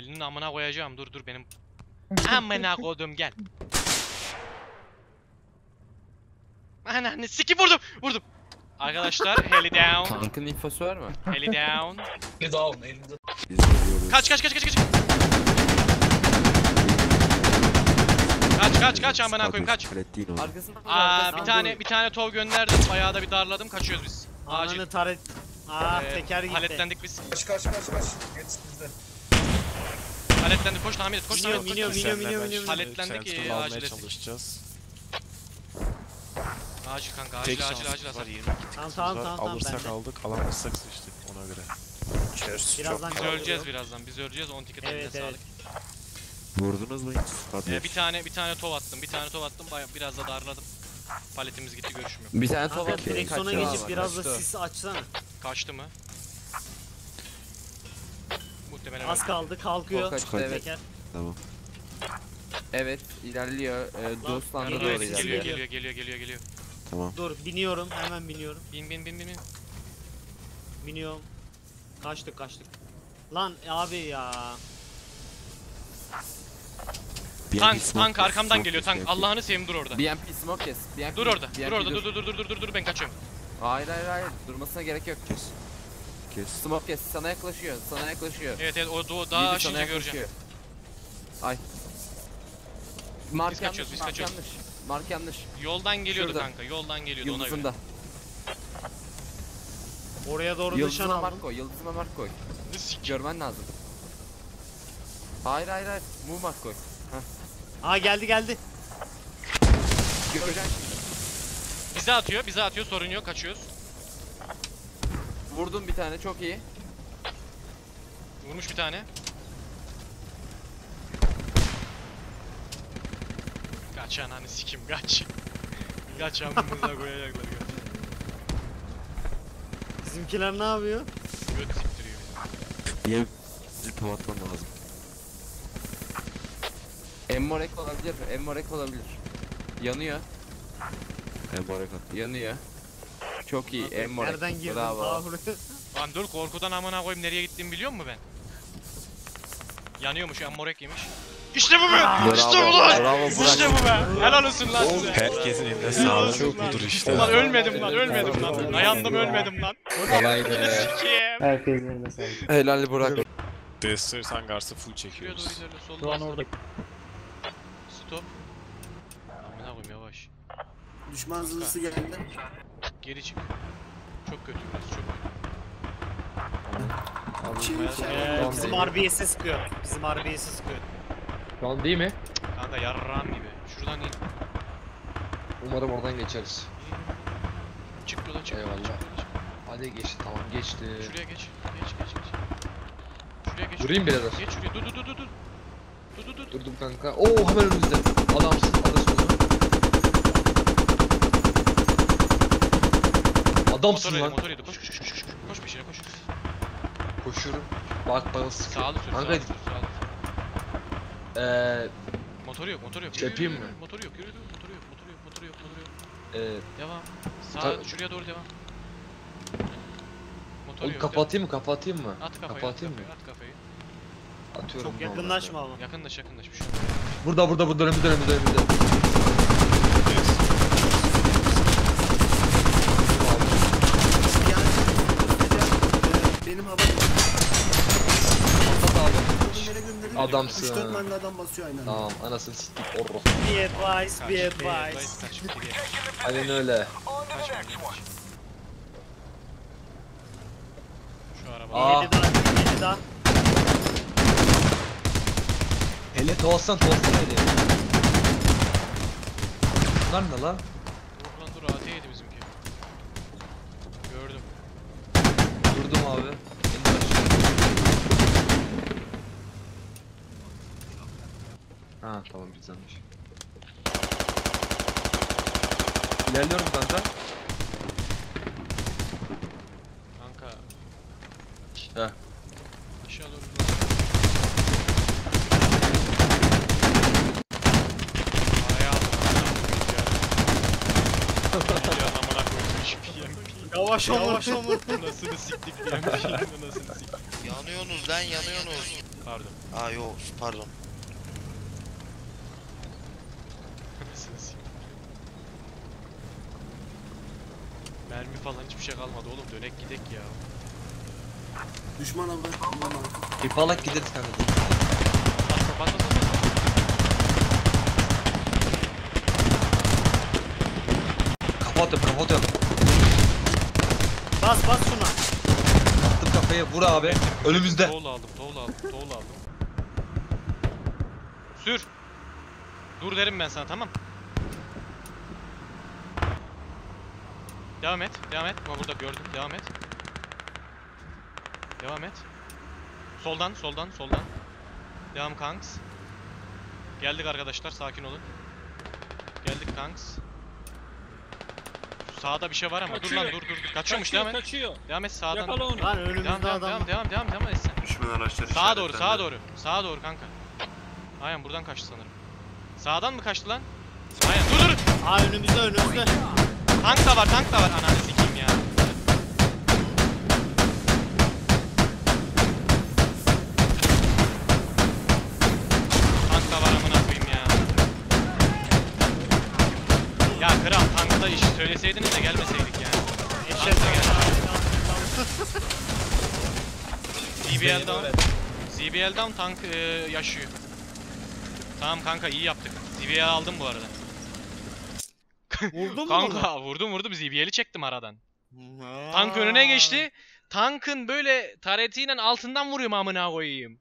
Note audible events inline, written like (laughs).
Elinin amına koyacağım. Dur dur benim. (laughs) Amına koydum gel. Ananı siki vurdum. Vurdum. Arkadaşlar heli down. Tankın infosu var mı? Heli down. Bir down. Biz geliyoruz. Kaç kaç kaç kaç kaç. Kaç kaç kaç amına koyayım kaç. Arkasında Aa bir tane bir tane tov gönderdim. Bayağı da bir darladım. Kaçıyoruz biz. Acil. Ananı taret. Aa Ee, teker gitti. Paletlendik biz. Kaç kaç kaç kaç. Geç bizde. Paletlendik. Koş tahmin et. Koş Miniyor et. miniyor koş. miniyor miniyor miniyor. Paletlendik ee, acil çalışacağız. Acil kanka Tek acil acil acil hasar. 22 Tamam tamam tamam tamam Alırsak aldık, alamazsak sıçtık ona göre. Cheers. Birazdan Biz öleceğiz birazdan. Biz öleceğiz. 10 ticket Evet, evet. sağlık. Vurdunuz mu hiç? Ee, bir tane bir tane tov attım. Bir tane tov attım. Bayağı biraz da darladım. Paletimiz gitti görüşüm yok. Bir tane top Kanka atıyor. direksiyona geçip biraz da sis açsana. Kaçtı mı? Az kaldı kalkıyor. O kaçtı, evet. Tamam. Evet ilerliyor. Ee, Dostland'a doğru geliyor, ilerliyor. geliyor, geliyor, geliyor, geliyor. Tamam. Dur biniyorum hemen biniyorum. Bin bin bin bin bin. Biniyorum. Kaçtık kaçtık. Lan abi ya. Bir Tank, smoke tank kes, arkamdan smoke geliyor kes, tank. Allah'ını seveyim dur orada. BMP smoke kes. BMP, Dur orada, BMP dur orada, dur dur dur dur dur dur ben kaçıyorum. Hayır hayır hayır. Durmasına gerek yok. Kes. Kes. Smoke kes. Sana yaklaşıyor. Sana yaklaşıyor. Evet evet o, o daha Yedi aşınca sana göreceğim. yaklaşıyor. Ay. Mark Biz yanlış, kaçıyoruz, biz mark kaçıyoruz. yanlış. Mark yanlış. Yoldan geliyordu Şurada. kanka, yoldan geliyordu ona göre. Yıldızında. Oraya doğru nişan Yıldızıma aldım. mark koy. Yıldızıma mark koy. Görmen lazım. Hayır hayır hayır. Move mark koy. Aa geldi geldi. Göreceksin şimdi. Bize atıyor, bize atıyor sorun yok kaçıyoruz. Vurdum bir tane çok iyi. Vurmuş bir tane. Kaç ananı sikim kaç. kaç amınıza koyacaklar göt. Bizimkiler ne yapıyor? Göt siktiriyor bir top atmam lazım. Emmorek olabilir. Emmorek olabilir. Yanıyor. Embarek at. Yanıyor. Çok iyi. Emmorek. Nereden girdin? Bravo. (laughs) Lan dur korkudan amına koyayım nereye gittiğimi biliyor musun ben? Yanıyormuş ammorek yemiş. İşte bu be! İşte bu lan! Bravo İşte bu be! Helal olsun lan size! Herkesin eline sağlık. Budur işte. Ulan ölmedim lan ölmedim lan. Dayandım ölmedim lan. Kolaydı. Herkesin eline sağlık. Helal Burak. Destur Sangars'ı full çekiyoruz. doğru ilerle solda. Şu an orada. Stop. Amına koyayım yavaş. Düşman zırhlısı geldi. Geri çık. Çok kötü burası çok kötü. Ee, Tamam, bizim değil. RBS'e sıkıyor. Bizim RBS'e sıkıyor. Şu an değil mi? Kanka yarrağım gibi. Şuradan in. Umarım oradan geçeriz. Çık yola çık. Eyvallah. çık, yola, çık. Hadi geçti tamam geçti. Şuraya geç. Geç geç geç. Şuraya geç. Durayım birader. Geç şuraya. Dur dur dur dur dur. Dur dur dur. Durdum kanka. Oo hemen önümüzde. Adamsın. Adamsın. Motor lan. motor yedi. Koş koş koş koş. koş. Koş peşine koş. Koşuyorum. Bak bana sıkıyor. Sağlı sür Kanka sağlı sür sağlı sür. eee Motoru yok motoru yok. Şey yapayım mı? Motoru yok yürü yürü. Motoru yok motoru yok motoru yok motoru yok. eee Devam. Sağ şuraya doğru devam. Motoru oğlum yok. kapatayım mı kapatayım mı? At kafayı. At kapatayım mı? kafayı. At kafayı. Atıyorum. Çok yakınlaşma ama. Yakınlaş yakınlaş bir şey olmaz. Burada burada burada önümüzde önümüzde önümüzde. Adamsın. 3-4 mermi adam basıyor aynen. Tamam anasını siktik orro. Be advice, Kaç, advice. Kaç geriye. Aynen öyle. Şu araba. Aa. Yedi daha, yedi daha. Hele Toğaslan Toğaslan hele. Bunlar ne lan? Dur lan dur AT yedi bizimki. Gördüm. Vurdum abi. İndir aşağı. Ha tamam güzelmiş. İlerliyorum kanka. Kanka Heh. aşağı doğru. Araya aldım. Amına koyayım şu PMP. Yavaş ol, yavaş ol. Nasıl siktik PMP'nin (laughs) nasıl siktik. Yanıyorsunuz lan yanıyorsunuz. Pardon. Aa yok pardon. Anasını sikeyim. Mermi falan hiçbir şey kalmadı oğlum dönek gidek ya. Düşman hava. Aman Allah'ım. İpalak gideriz kanka. Bas bas bas bas. bas. Kapatıyorum kapatıyorum. Bas bas şuna. Attım kafaya vur abi. Önümüzde. Toğul aldım, toğul aldım, toğul aldım. Sür. Dur derim ben sana tamam. Devam et, devam et. Ama burada gördüm. Devam et. Devam et. Soldan, soldan, soldan. Devam kanks. Geldik arkadaşlar, sakin olun. Geldik kanks. Sağda bir şey var ama dur lan dur dur dur. Kaçıyormuş devam et. Kaçıyor. Devam et sağdan. Yakala onu. Lan önümüzde Devam devam adam. devam devam devam devam et sen. Düşman araçları Sağa doğru, sağa doğru. Sağa doğru kanka. Aynen buradan kaçtı sanırım. Sağdan mı kaçtı lan? Aynen dur dur. Aa önümüzde önümüzde. Tank da var, tank da var. Ananı sikeyim ya. Tank da var amına koyayım ya. Ya kral tankta iş söyleseydiniz de gelmeseydik ya. Eşek ZBL down. ZBL down tank e, yaşıyor. Tamam kanka iyi yaptık. ZBL aldım bu arada. Vurdun mu? Kanka vurdum vurdum ZBL'i çektim aradan. Tank önüne geçti. Tankın böyle taretiyle altından vuruyorum amına koyayım.